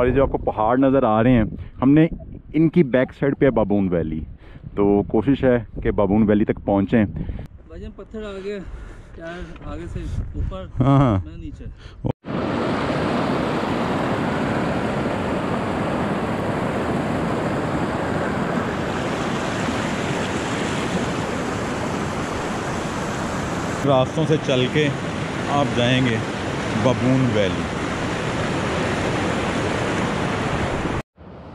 और ये जो आपको पहाड़ नज़र आ रहे हैं हमने इनकी बैक साइड पे है बाबून वैली तो कोशिश है कि बाबून वैली तक पहुँचें। पत्थर आगे क्या आगे से ऊपर हाँ हाँ। नीचे। रास्तों से चल के आप जाएँगे बबून वैली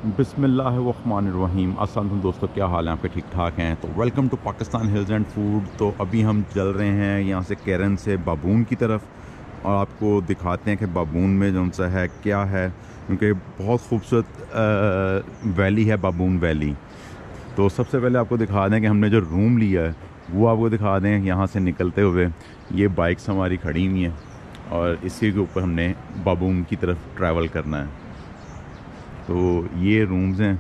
बिसमीम असल दोस्तों, क्या हाल है आपके? ठीक ठाक हैं? तो welcome to Pakistan hills and food तो अभी हम चल रहे हैं यहाँ से कैरन से बाबून की तरफ़ और आपको दिखाते हैं कि बाबून में जो सा है, क्या है? क्योंकि बहुत खूबसूरत वैली है बाबून वैली तो सबसे पहले आपको दिखा दें कि हमने जो रूम लिया है, वो आपको दिखा दें यहाँ से निकलते हुए। ये बाइक्स हमारी खड़ी हुई हैं और इसी के ऊपर हमने बाबून की तरफ़ ट्रैवल करना है। तो ये रूम्स हैं।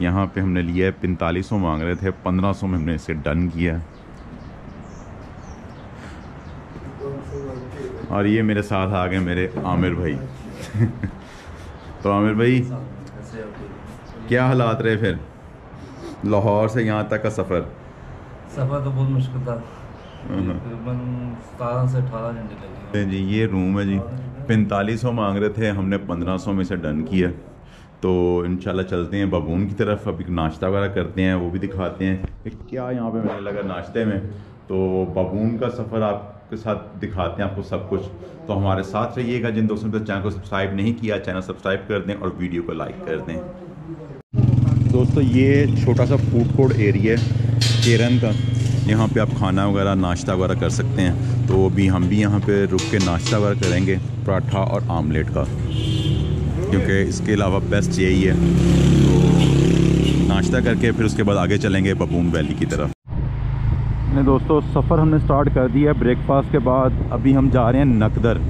यहाँ पे हमने लिया है पैंतालीस सौ मांग रहे थे पंद्रह सौ में हमने इसे डन किया और ये मेरे साथ आ गए मेरे आमिर भाई। तो आमिर भाई क्या हालात रहे फिर? लाहौर से यहाँ तक का सफ़र? सफ़र तो बहुत मुश्किल था। तकरीबन सतारह से अठारह घंटे लगे। जी ये रूम है जी। पैंतालीस सौ मांग रहे थे हमने पंद्रह सौ में से डन किया। तो इंशाल्लाह चलते हैं बबून की तरफ़ अभी नाश्ता वगैरह करते हैं, वो भी दिखाते हैं। क्या यहाँ पे मैंने लगा नाश्ते में? तो बबून का सफ़र आपके साथ दिखाते हैं आपको सब कुछ। तो हमारे साथ रहिएगा, जिन दोस्तों ने चैनल को सब्सक्राइब नहीं किया, चैनल सब्सक्राइब कर दें और वीडियो को लाइक कर दें। दोस्तों, ये छोटा सा फ़ूड कोर्ट एरिया है, केरन का। यहाँ पे आप खाना वगैरह, नाश्ता वगैरह कर सकते हैं। तो अभी हम भी यहाँ पे रुक के नाश्ता वगैरह करेंगे, पराठा और आमलेट का। क्योंकि इसके अलावा बेस्ट यही है। तो नाश्ता करके फिर उसके बाद आगे चलेंगे बबून वैली की तरफ़। ने दोस्तों, सफ़र हमने स्टार्ट कर दिया है ब्रेकफास्ट के बाद। अभी हम जा रहे हैं नकदर।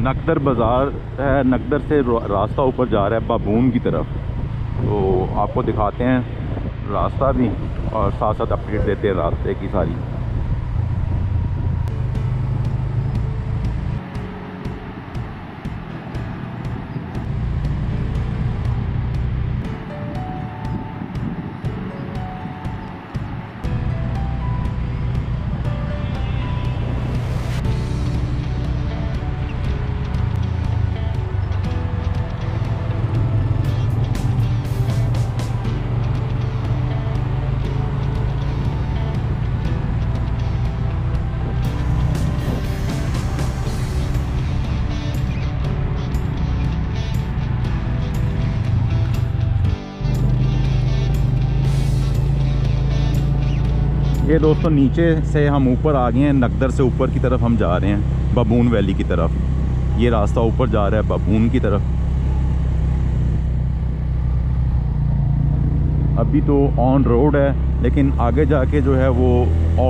नकदर बाज़ार है, नकदर से रास्ता ऊपर जा रहा है बाबून की तरफ़। तो आपको दिखाते हैं रास्ता भी और साथ साथ अपडेट देते हैं रास्ते की सारी। ये दोस्तों, नीचे से हम ऊपर आ गए हैं। नकदर से ऊपर की तरफ़ हम जा रहे हैं, बबून वैली की तरफ़। ये रास्ता ऊपर जा रहा है, बबून की तरफ़। अभी तो ऑन रोड है, लेकिन आगे जाके जो है वो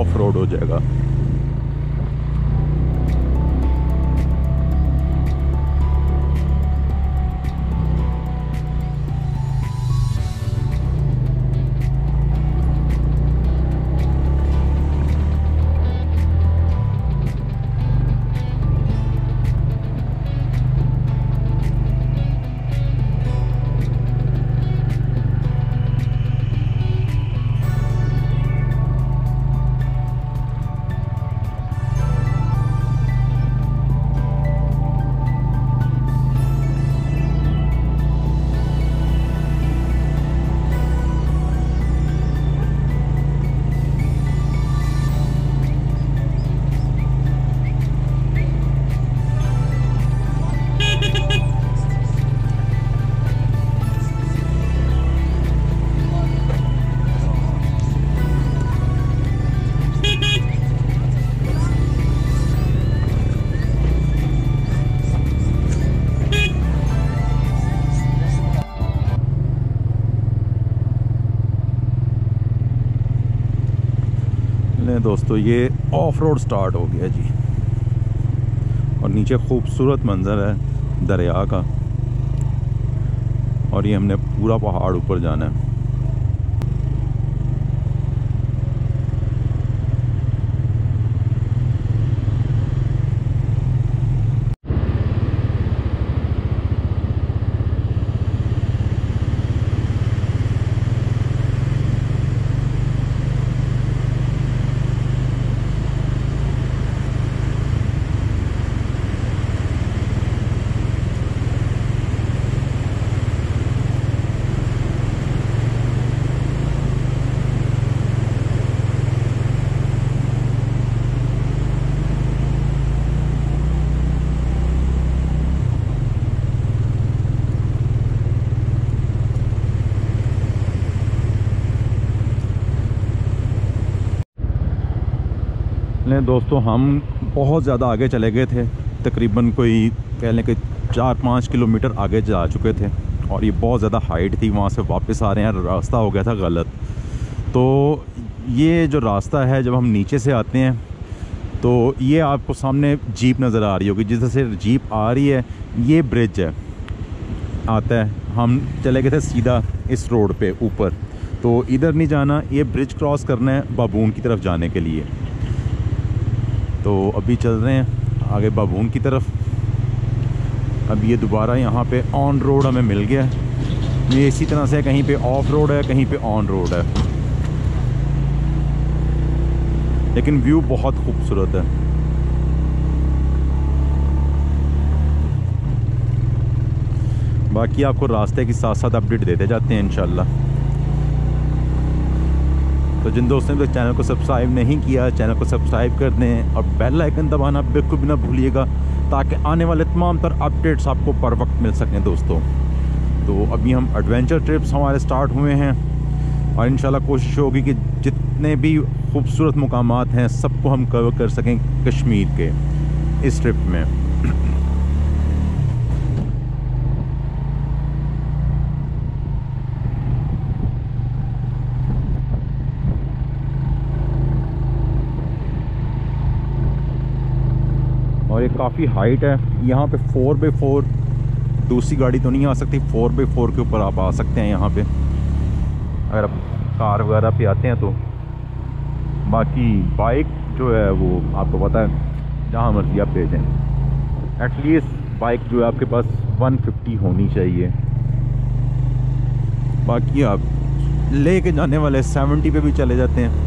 ऑफ़ रोड हो जाएगा। दोस्तों, ये ऑफ़ रोड स्टार्ट हो गया जी। और नीचे खूबसूरत मंज़र है दरिया का। और ये हमने पूरा पहाड़ ऊपर जाना है। दोस्तों, हम बहुत ज़्यादा आगे चले गए थे। तकरीबन कोई, कह लें कि चार पाँच किलोमीटर आगे जा चुके थे और ये बहुत ज़्यादा हाइट थी, वहाँ से वापस आ रहे हैं, रास्ता हो गया था गलत। तो ये जो रास्ता है, जब हम नीचे से आते हैं तो ये आपको सामने जीप नज़र आ रही होगी। जिस से जीप आ रही है, ये ब्रिज है। आता है, हम चले गए थे सीधा इस रोड पे ऊपर। तो इधर नहीं जाना, ये ब्रिज क्रॉस करना है बाबून की तरफ़ जाने के लिए। तो अभी चल रहे हैं आगे बाबून की तरफ़। अब ये दोबारा यहाँ पे ऑन रोड हमें मिल गया। ये इसी तरह से कहीं पे ऑफ़ रोड है, कहीं पे ऑन रोड है। लेकिन व्यू बहुत खूबसूरत है। बाकी आपको रास्ते के साथ साथ अपडेट देते जाते हैं, इंशाल्लाह। तो जिन दोस्तों ने चैनल को सब्सक्राइब नहीं किया, चैनल को सब्सक्राइब कर दें और बेल आइकन दबाना बिल्कुल भी ना भूलिएगा, ताकि आने वाले तमाम तर अपडेट्स आपको पर वक्त मिल सकें दोस्तों। तो अभी हम एडवेंचर ट्रिप्स हमारे स्टार्ट हुए हैं और इन कोशिश होगी कि जितने भी खूबसूरत मकाम हैं, सबको हम कवर कर सकें कश्मीर के इस ट्रिप में। ये काफ़ी हाइट है। यहाँ पे फोर बाई फोर दूसरी गाड़ी तो नहीं आ सकती। फोर बाई फोर के ऊपर आप आ सकते हैं यहाँ पे। अगर आप कार वगैरह पे आते हैं तो। बाकी बाइक जो है वो आपको पता है, जहाँ मर्ज़ी आप भेजें। एटलीस्ट बाइक जो है आपके पास 150 होनी चाहिए। बाकी आप ले के जाने वाले 70 पे भी चले जाते हैं।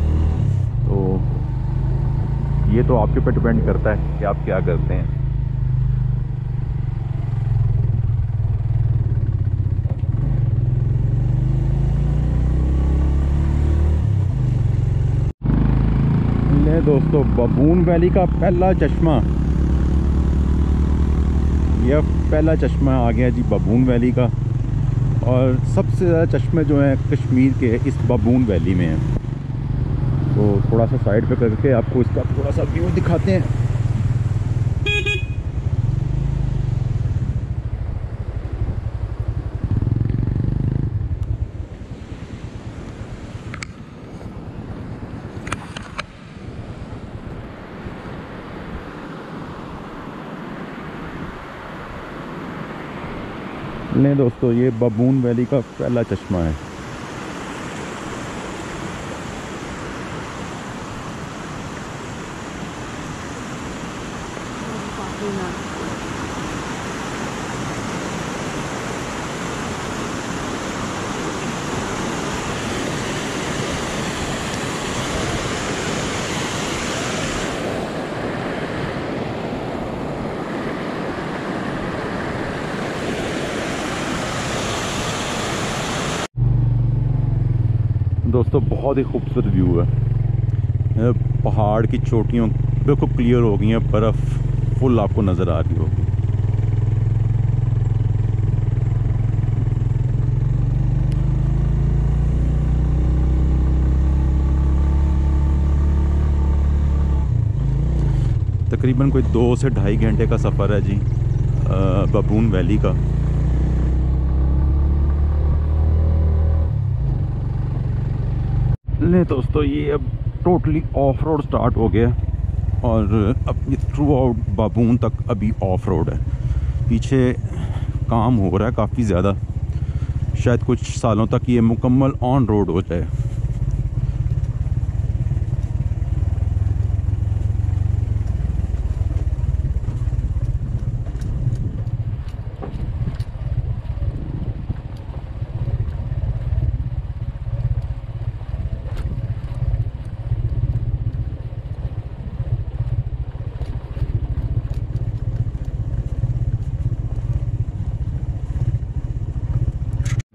ये तो आपके पे डिपेंड करता है कि आप क्या करते हैं। दोस्तों बबून वैली का पहला चश्मा। यह पहला चश्मा आ गया जी बबून वैली का। और सबसे ज़्यादा चश्मे जो हैं कश्मीर के इस बबून वैली में हैं। तो थोड़ा सा साइड पे करके आपको इसका थोड़ा सा व्यू दिखाते हैं। नहीं दोस्तों, ये बबून वैली का पहला चश्मा है दोस्तों बहुत ही खूबसूरत व्यू है। पहाड़ की चोटियों बिल्कुल क्लियर हो गई हैं, बर्फ़ फुल आपको नज़र आ रही होगी। तकरीबन कोई दो से ढाई घंटे का सफ़र है जी बबून वैली का। ले दोस्तों, ये अब टोटली ऑफ़ रोड स्टार्ट हो गया और अब ये थ्रू आउट बाबून तक अभी ऑफ़ रोड है। पीछे काम हो रहा है काफ़ी ज़्यादा। शायद कुछ सालों तक ये मुकम्मल ऑन रोड हो जाए।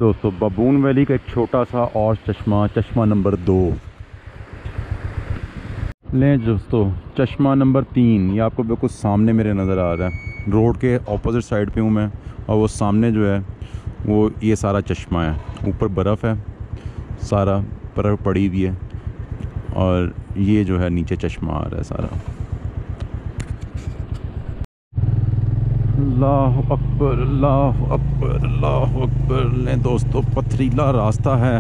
दोस्तों बबून वैली का एक छोटा सा और चश्मा चश्मा नंबर दो। लें दोस्तों, चश्मा नंबर तीन, ये आपको बिल्कुल सामने मेरे नज़र आ रहा है। रोड के अपोजिट साइड पे हूँ मैं, और वो सामने जो है, वो ये सारा चश्मा है। ऊपर बर्फ़ है, सारा बर्फ़ पड़ी हुई है, और ये जो है नीचे चश्मा आ रहा है सारा। अल्लाह अकबर अल्लाह अकबर अल्लाह अकबर। ले दोस्तों, पथरीला रास्ता है।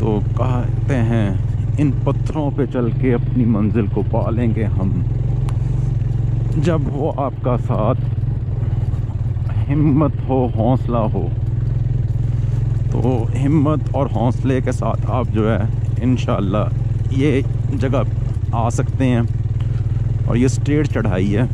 तो कहते हैं, इन पत्थरों पे चल के अपनी मंजिल को पा लेंगे हम। जब वो आपका साथ हिम्मत हो, हौसला हो तो हिम्मत और हौसले के साथ आप जो है इन ये जगह आ सकते हैं। और ये स्ट्रेट चढ़ाई है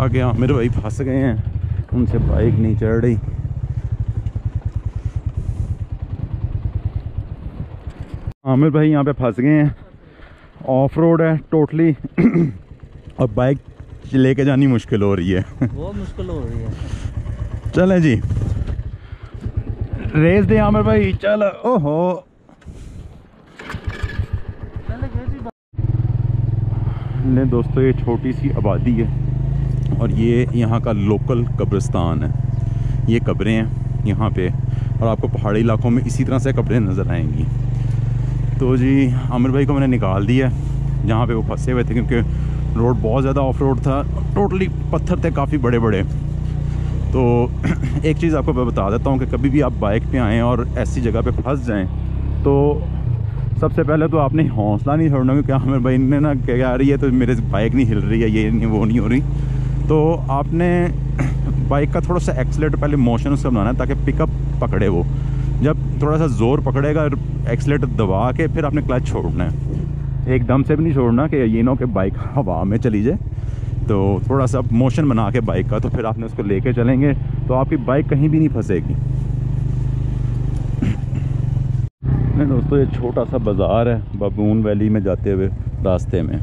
आगे आमिर भाई फंस गए हैं। उनसे बाइक नहीं चढ़। रही आमिर भाई यहाँ पे फंस गए हैं। ऑफ़ रोड है टोटली और बाइक लेके जानी मुश्किल हो रही है। बहुत मुश्किल हो रही है। चले जी। रेस दे आमिर भाई चल। ओहो। ले दोस्तों ये छोटी सी आबादी है। और ये यहाँ का लोकल कब्रिस्तान है। ये कब्रें हैं यहाँ पे और आपको पहाड़ी इलाकों में इसी तरह से कब्रें नज़र आएँगी। तो जी, आमिर भाई को मैंने निकाल दिया जहाँ पे वो फंसे हुए थे क्योंकि रोड बहुत ज़्यादा ऑफ़ रोड था टोटली पत्थर थे काफ़ी बड़े बड़े तो एक चीज़ आपको मैं बता देता हूँ कि कभी भी आप बाइक पे आएँ और ऐसी जगह पे फंस जाएँ तो सबसे पहले तो आपने हौसला नहीं छोड़ना क्योंकि आमिर भाई ने ना कह रही है तो मेरे बाइक नहीं हिल रही है, ये नहीं, वो नहीं हो रही। तो आपने बाइक का थोड़ा सा एक्सलेटर पहले मोशन उसका बनाना है ताकि पिकअप पकड़े वो। जब थोड़ा सा ज़ोर पकड़ेगा एक्सलेटर दबा के फिर आपने क्लच छोड़ना है। एकदम से भी नहीं छोड़ना कि ये ना कि बाइक हवा में चली जाए। तो थोड़ा सा मोशन बना के बाइक का तो फिर आपने उसको लेके चलेंगे। तो आपकी बाइक कहीं भी नहीं फंसेगी। नहीं दोस्तों, ये छोटा सा बाज़ार है बबून वैली में जाते हुए रास्ते में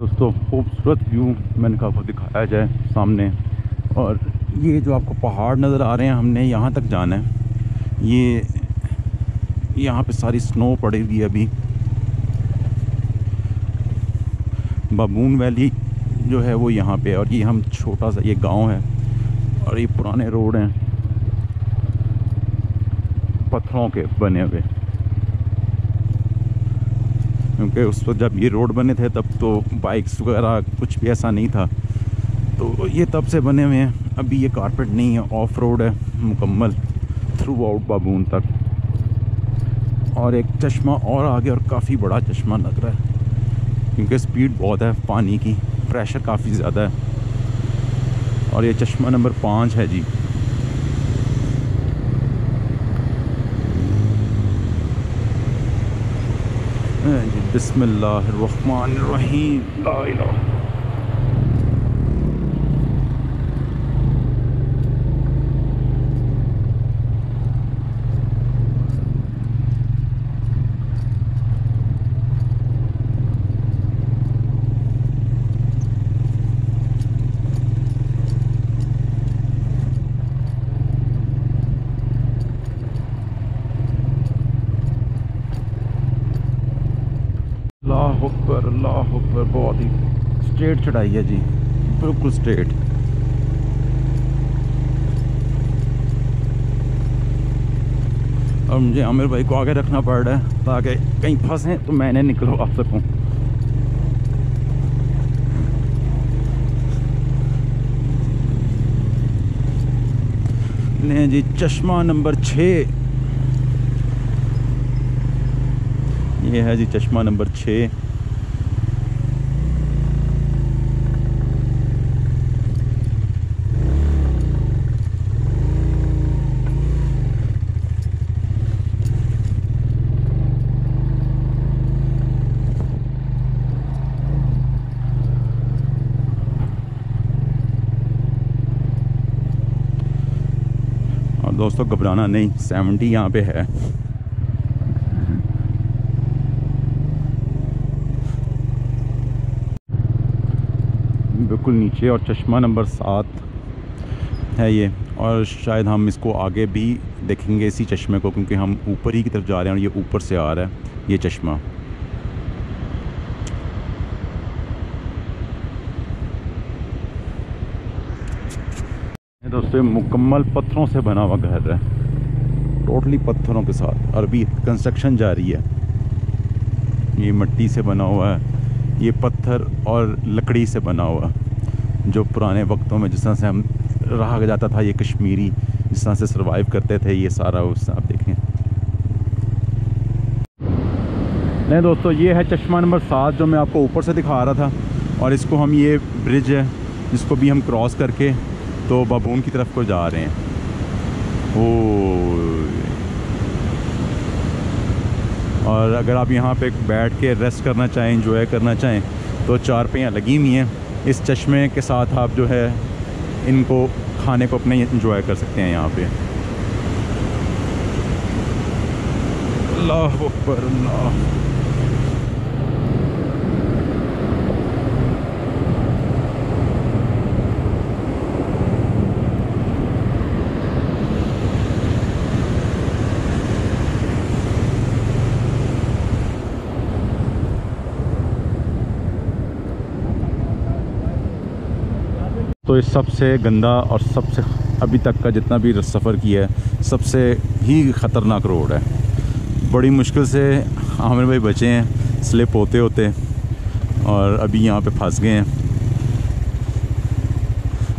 दोस्तों खूबसूरत व्यू मैंने कहा आपको दिखाया जाए सामने। और ये जो आपको पहाड़ नज़र आ रहे हैं, हमने यहाँ तक जाना है। ये, यहाँ पे सारी स्नो पड़ी हुई है अभी। बाबून वैली जो है वो यहाँ पे और ये हम छोटा सा, ये गाँव है, और ये पुराने रोड हैं, पत्थरों के बने हुए। क्योंकि उस वक्त जब ये रोड बने थे, तब तो बाइक्स वगैरह कुछ भी ऐसा नहीं था। तो ये तब से बने हुए हैं। अभी ये कारपेट नहीं है ऑफ़ रोड है, मुकम्मल थ्रू आउट बाबून तक। और एक चश्मा और आगे और काफ़ी बड़ा चश्मा लग रहा है, क्योंकि स्पीड बहुत है, पानी की प्रेशर काफ़ी ज़्यादा है। और ये चश्मा नंबर पाँच है जी। बिस्मिल्लाहिर्रहमानिर्रहीम ला इलाहा अकबर अल्लाह अकबर बहुत ही स्ट्रेट चढ़ाई है जी। बिल्कुल स्ट्रेट और मुझे आमिर भाई को आगे रखना पड़ रहा है ताकि कहीं फंसे तो मैंने निकलो आ सकूँ। जी, चश्मा नंबर छः ये है जी, चश्मा नंबर छः दोस्तों, घबराना नहीं। सेवेंटी यहाँ पे है। बिल्कुल नीचे और चश्मा नंबर सात है ये। और शायद हम इसको आगे भी देखेंगे इसी चश्मे को, क्योंकि हम ऊपर ही की तरफ़ जा रहे हैं और ये ऊपर से आ रहा है, ये चश्मा। दोस्तों मुकम्मल पत्थरों से बना हुआ घर है। टोटली पत्थरों के साथ और अभी कंस्ट्रक्शन जारी है। ये मिट्टी से बना हुआ है, ये पत्थर और लकड़ी से बना हुआ जो पुराने वक्तों में जिस तरह से हम रहा जाता था, ये कश्मीरी जिस तरह से सरवाइव करते थे, ये सारा उस आप देखें। नहीं दोस्तों, ये है चश्मा नंबर सात, जो मैं आपको ऊपर से दिखा रहा था। और इसको हम ये ब्रिज है, जिसको भी हम क्रॉस करके तो बाबून की तरफ़ को जा रहे हैं। ओ और अगर आप यहाँ पे बैठ के रेस्ट करना चाहें इंजॉय करना चाहें तो चार पहियाँ लगी हुई हैं। इस चश्मे के साथ आप जो है, इनको खाने को अपने इंजॉय कर सकते हैं यहाँ पे। अल्लाह अल्लाह। तो इस सबसे गंदा और सबसे अभी तक का जितना भी सफ़र किया है, सबसे ही ख़तरनाक रोड है। बड़ी मुश्किल से आमिर भाई बचे हैं, स्लिप होते होते, और अभी यहाँ पे फंस गए हैं।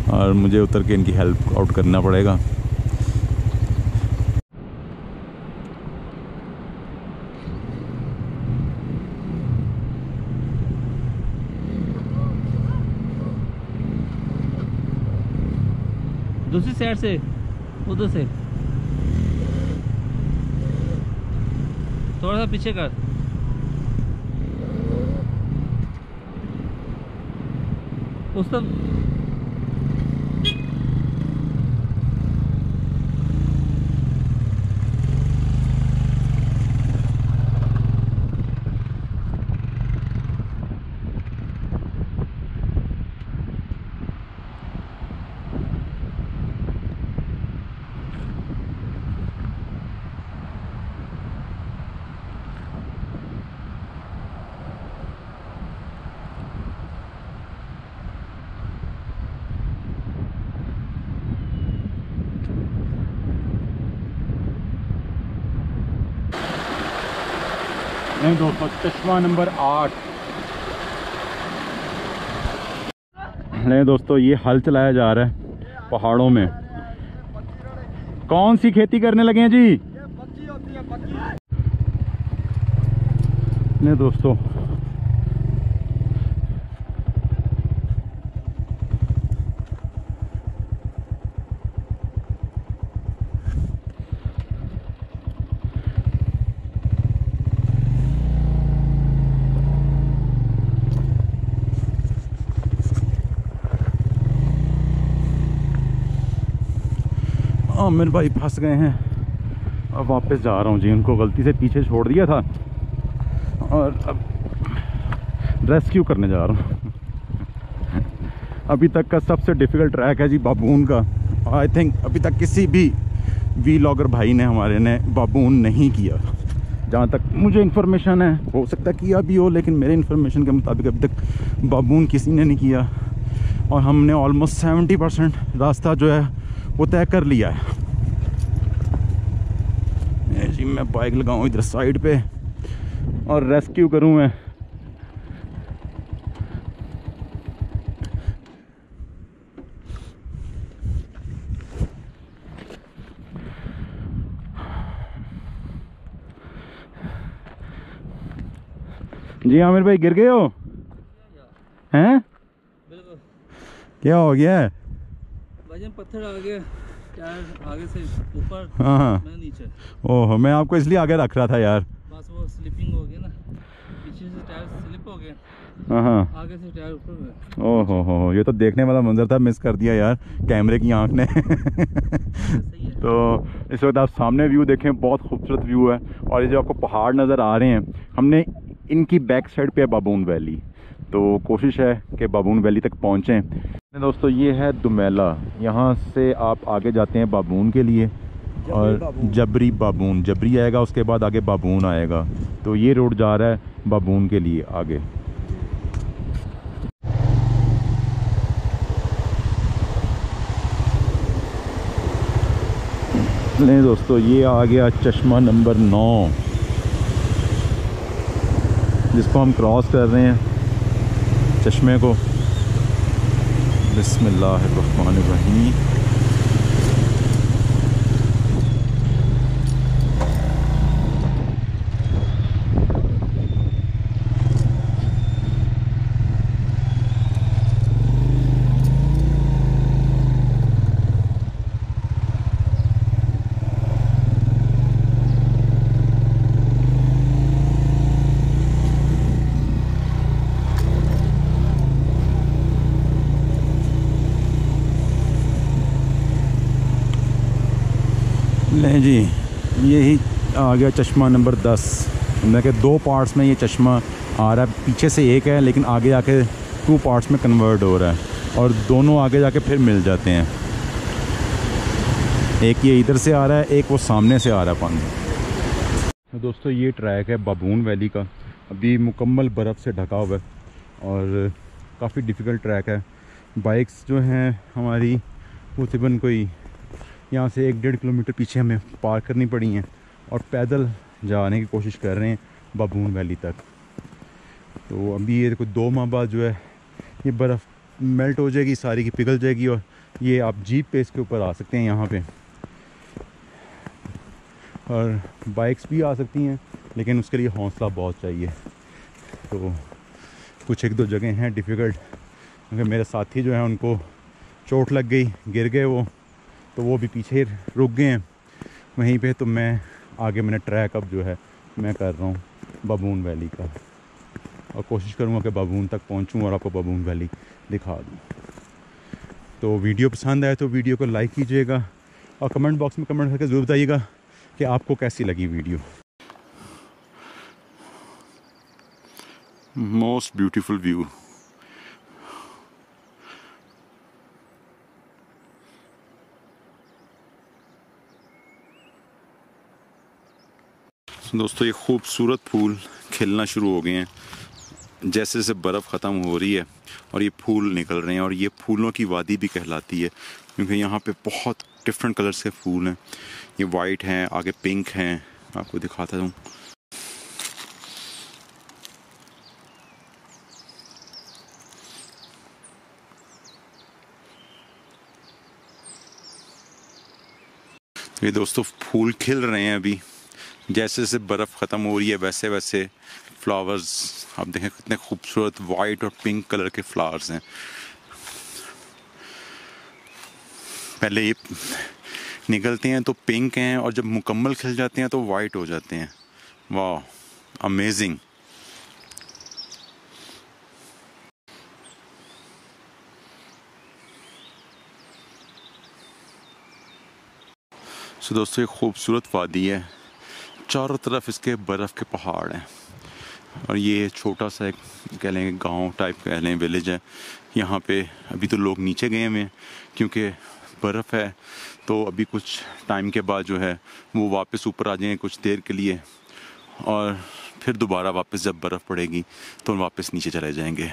और मुझे उतर के इनकी हेल्प आउट करना पड़ेगा। दूसरी साइड से उधर से। थोड़ा सा पीछे कर। उस तरफ़ नहीं दोस्तों चश्मा नंबर आठ। नहीं दोस्तों ये हल चलाया जा रहा है पहाड़ों में। कौन सी खेती करने लगे हैं जी? नहीं दोस्तों आमिर भाई फंस गए हैं। अब वापस जा रहा हूँ जी। उनको गलती से पीछे छोड़ दिया था। और अब रेस्क्यू करने जा रहा हूँ। अभी तक का सबसे डिफ़िकल्ट ट्रैक है जी बाबून का। आई थिंक अभी तक किसी भी वी लॉगर भाई ने हमारे ने बाबून नहीं किया। जहाँ तक मुझे इन्फॉर्मेशन है, हो सकता है किया भी हो, लेकिन मेरे इन्फॉर्मेशन के मुताबिक अभी तक बाबून किसी ने नहीं किया। और हमने ऑलमोस्ट सेवेंटी परसेंट रास्ता जो है वो तय कर लिया है। जी मैं बाइक लगाऊँ इधर साइड पे और रेस्क्यू करूँ मैं। जी आमिर भाई गिर गए हो? हैं? क्या हो गया? है वज़न पत्थर आ गया टायर आगे से ऊपर हाँ हाँ। मैं नीचे। ओह मैं आपको इसलिए आगे रख रहा था यार। बस वो स्लिपिंग हो गया ना। पीछे से टायर स्लिप हो गया हाँ हाँ। आगे से टायर ऊपर ओह हो, ये तो देखने वाला मंजर था मिस कर दिया यार कैमरे की आँख ने। तो इस वक्त आप सामने व्यू देखें बहुत खूबसूरत व्यू है। और ये जो आपको पहाड़ नज़र आ रहे हैं हमने इनकी बैक साइड पे है बाबून वैली तो कोशिश है कि बाबून वैली तक पहुँचें। दोस्तों ये है दुमेला। यहाँ से आप आगे जाते हैं बाबून के लिए और जबरी बाबून। जबरी आएगा उसके बाद आगे बाबून आएगा। तो ये रोड जा रहा है बाबून के लिए आगे। नहीं दोस्तों ये आ गया चश्मा नंबर नौ जिसको हम क्रॉस कर रहे हैं चश्मे को। बिस्मिल्लाहिर्रहमानिर्रहीम लें जी यही आ गया चश्मा नंबर दस। हमने कहा दो पार्ट्स में ये चश्मा आ रहा है। पीछे से एक है, लेकिन आगे जाके टू पार्ट्स में कन्वर्ट हो रहा है और दोनों आगे जाके फिर मिल जाते हैं। एक ये इधर से आ रहा है, एक वो सामने से आ रहा है पानी। तो दोस्तों, ये ट्रैक है बाबून वैली का। अभी मुकम्मल बर्फ़ से ढका हुआ है और काफ़ी डिफ़िकल्ट ट्रैक है। बाइक्स जो हैं, हमारी वो तकरीबन कोई यहाँ से एक डेढ़ किलोमीटर पीछे हमें पार करनी पड़ी हैं और पैदल जाने की कोशिश कर रहे हैं बाबून वैली तक। तो अभी ये कोई दो माह बाद जो है, ये बर्फ़ मेल्ट हो जाएगी, सारी की पिघल जाएगी और ये आप जीप पे इसके ऊपर आ सकते हैं यहाँ पे। और बाइक्स भी आ सकती हैं, लेकिन उसके लिए हौसला बहुत चाहिए। तो कुछ एक दो जगह हैं डिफ़िकल्ट, क्योंकि मेरे साथी जो हैं उनको चोट लग गई, गिर गए वो। तो वो भी पीछे रुक गए हैं। वहीं पे तो मैं आगे मैंने ट्रैक अब जो है, मैं कर रहा हूँ बाबून वैली का। और कोशिश करूँगा कि बाबून तक पहुँचूँ और आपको बाबून वैली दिखा दूँ। तो वीडियो पसंद आए तो वीडियो को लाइक कीजिएगा और कमेंट बॉक्स में कमेंट करके ज़रूर बताइएगा कि आपको कैसी लगी वीडियो। मोस्ट ब्यूटीफुल व्यू दोस्तों, ये खूबसूरत फूल खिलना शुरू हो गए हैं। जैसे जैसे बर्फ़ ख़त्म हो रही है और ये फूल निकल रहे हैं और ये फूलों की वादी भी कहलाती है, क्योंकि यहाँ पे बहुत डिफरेंट कलर्स के फूल हैं। ये वाइट हैं, आगे पिंक हैं आपको दिखाता हूँ। ये दोस्तों, फूल खिल रहे हैं अभी। जैसे जैसे बर्फ़ ख़त्म हो रही है, वैसे वैसे फ्लावर्स आप देखें कितने खूबसूरत वाइट और पिंक कलर के फ्लावर्स हैं। पहले ये निकलते हैं तो पिंक हैं और जब मुकम्मल खिल जाते हैं तो वाइट हो जाते हैं। वाह अमेजिंग सो दोस्तों एक खूबसूरत वादी है। चारों तरफ़ इसके बर्फ़ के पहाड़ हैं। और ये छोटा सा एक, कह लें, गाँव टाइप कह लें विलेज है। यहाँ पे अभी तो लोग नीचे गए हुए हैं, क्योंकि बर्फ़ है तो अभी कुछ टाइम के बाद जो है, वो वापस ऊपर आ जाएँगे कुछ देर के लिए। और फिर दोबारा वापस जब बर्फ़ पड़ेगी तो वापस नीचे चले जाएँगे।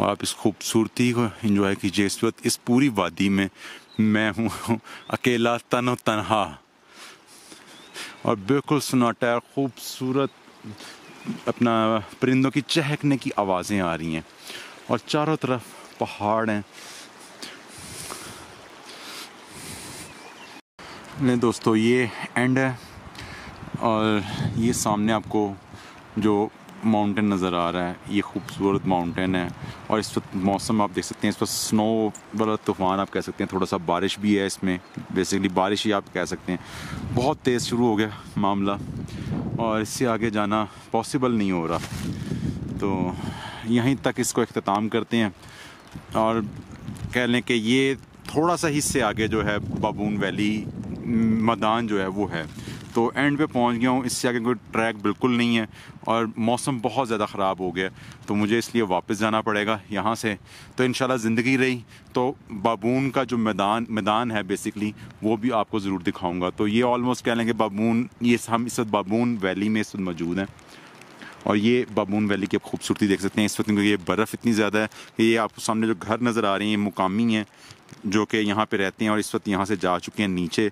और आप इस खूबसूरती को इन्जॉय कीजिए। इस वक्त इस पूरी वादी में मैं हूँ, अकेला तन तनहा और बिल्कुल सन्नाटा खूबसूरत अपना परिंदों की चहकने की आवाज़ें आ रही हैं। और चारों तरफ़ पहाड़ हैं। नहीं दोस्तों, ये एंड है और ये सामने आपको जो माउंटेन नज़र आ रहा है। ये खूबसूरत माउंटेन है। और इस वक्त मौसम आप देख सकते हैं, इस वक्त स्नो वाला तूफ़ान आप कह सकते हैं, थोड़ा सा बारिश भी है इसमें। बेसिकली बारिश ही आप कह सकते हैं। बहुत तेज़ शुरू हो गया मामला। और इससे आगे जाना पॉसिबल नहीं हो रहा। तो यहीं तक इसको अख्ताम करते हैं। और कह लें कि ये थोड़ा सा हिस्से आगे जो है बाबून वैली मैदान जो है, वो है। तो एंड पे पहुँच गया हूँ, इससे आगे कोई ट्रैक बिल्कुल नहीं है और मौसम बहुत ज़्यादा ख़राब हो गया। तो मुझे इसलिए वापस जाना पड़ेगा यहाँ से। तो इन ज़िंदगी रही। तो बाबून का जो मैदान मैदान है बेसिकली वो भी आपको ज़रूर दिखाऊँगा। तो ये ऑलमोस्ट कह लेंगे बाबून, ये हम इस वक्त बाबून वैली में इस वक्त मौजूद हैं। और ये बाबून वैली की खूबसूरती देख सकते हैं। इस वक्त क्योंकि ये बर्फ़ इतनी ज़्यादा है कि ये आपको सामने जो घर नज़र आ रहे हैं, ये मुकामी हैं, जो कि यहाँ पे रहते हैं और इस वक्त यहाँ से जा चुके हैं नीचे।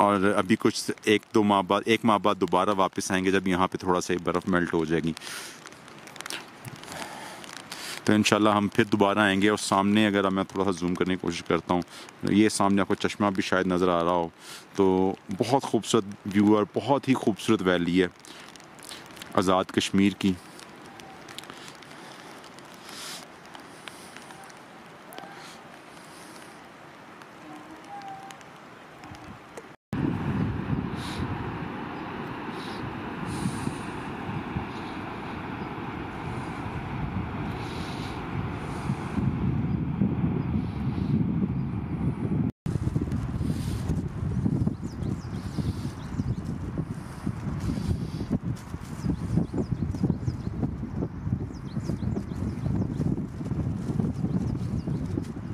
और अभी कुछ एक दो माह बाद, एक माह बाद दोबारा वापस आएँगे जब यहाँ पे थोड़ा सा बर्फ़ मेल्ट हो जाएगी। तो इन हम फिर दोबारा आएँगे और सामने अगर मैं थोड़ा सा जूम करने की कोशिश करता हूँ, ये सामने आपको चश्मा भी शायद नज़र आ रहा हो तो बहुत खूबसूरत व्यू और बहुत ही खूबसूरत वैली है आज़ाद कश्मीर की।